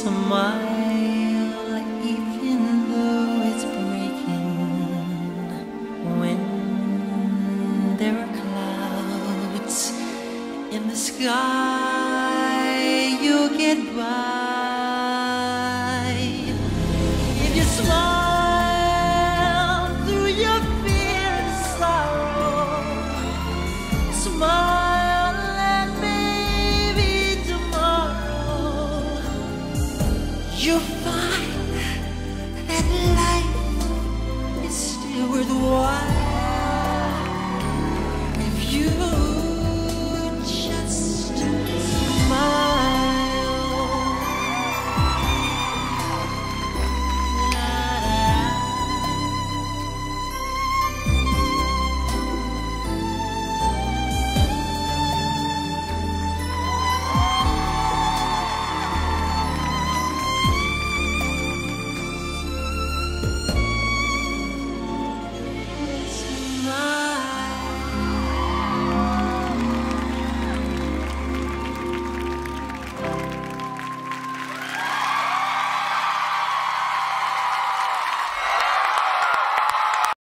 smile, even though it's breaking. When there are clouds in the sky, you get by. If you smile through your fear and sorrow, smile. you find that life is still worth